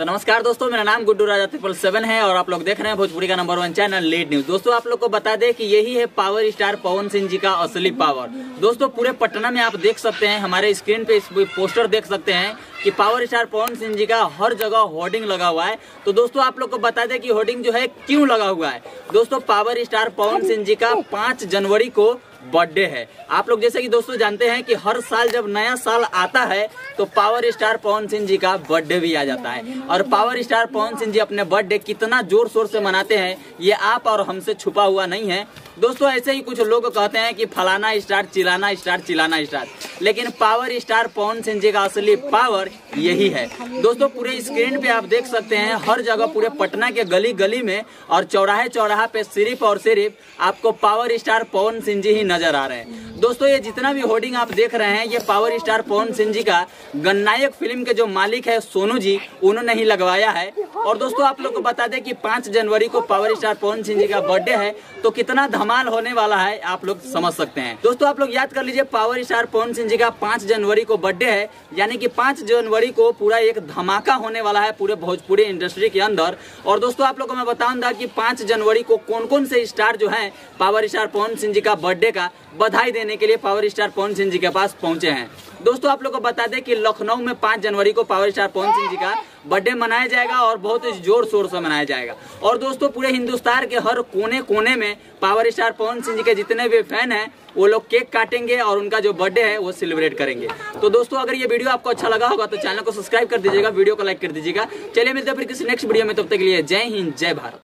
तो नमस्कार दोस्तों, मेरा नाम गुड्डू राजा ट्रिपल सेवन है और आप लोग देख रहे हैं भोजपुरी का number one channel lead news दोस्तों, आप लोग को बता दें कि यही है पावर स्टार पवन सिंह जी का असली पावर दोस्तों, पूरे पटना में आप देख सकते हैं, हमारे स्क्रीन पे इस पोस्टर देख सकते हैं कि पावर स्टार पवन सिंह जी का हर जगह होर्डिंग लगा हुआ है। तो दोस्तों, आप लोग को बता दें कि होर्डिंग जो है, क्यों लगा हुआ है? दोस्तों पावर स्टार पवन सिंह जी का पाँच जनवरी को बर्थडे है। आप लोग जैसे कि दोस्तों जानते हैं कि हर साल जब नया साल आता है तो पावर स्टार पवन सिंह जी का बर्थडे भी आ जाता है। और पावर स्टार पवन सिंह जी अपने बर्थडे कितना ज़ोर शोर से मनाते हैं, ये आप और हमसे छुपा हुआ नहीं है। दोस्तों ऐसे ही कुछ लोग कहते हैं कि फलाना स्टार, चिलाना स्टार चिलाना स्टार। लेकिन पावर स्टार पवन सिंह जी का असली पावर यही है। दोस्तों, पूरे स्क्रीन पे आप देख सकते हैं, हर जगह पूरे पटना के गली गली में और चौराहे चौराहा पे सिर्फ़ और सिर्फ़ आपको पावर स्टार पवन सिंह जी ही नज़र आ रहे हैं। दोस्तों, ये जितना भी होर्डिंग आप देख रहे हैं, ये पावर स्टार पवन सिंह जी का गन्नायक फ़िल्म के जो मालिक है सोनू जी, उन्होंने ही लगवाया है। और दोस्तों, आप लोग को बता दें कि पाँच जनवरी को पावर स्टार पवन सिंह जी का बर्थडे है तो कितना धमाल होने वाला है, आप लोग समझ सकते हैं। दोस्तों, आप लोग याद कर लीजिए, पावर स्टार पवन सिंह जी का पाँच जनवरी को बर्थडे है, यानी कि पाँच जनवरी को पूरा एक धमाका होने वाला है पूरे भोजपुरी इंडस्ट्री के अंदर। और दोस्तों, आप लोग को मैं बताऊँगा कि पाँच जनवरी को कौन कौन से स्टार जो है, पावर स्टार पवन सिंह जी का बर्थडे का बधाई देने के लिए पावर स्टार पवन सिंह जी के पास पहुँचे हैं। दोस्तों, आप लोग को बता दें कि लखनऊ में पाँच जनवरी को पावर स्टार पवन सिंह जी का बर्थडे मनाया जाएगा और बहुत ज़ोर शोर से मनाया जाएगा। और दोस्तों, पूरे हिंदुस्तान के हर कोने कोने में पावर स्टार पवन सिंह जी के जितने भी फ़ैन हैं, वो लोग केक काटेंगे और उनका जो बर्थडे है, वो सेलिब्रेट करेंगे। तो दोस्तों, अगर ये वीडियो आपको अच्छा लगा होगा तो चैनल को सब्सक्राइब कर दीजिएगा, वीडियो को लाइक कर दीजिएगा। चलिए, मिलते हैं फिर किसी नेक्स्ट वीडियो में, तब तक के लिए जय हिंद, जय भारत।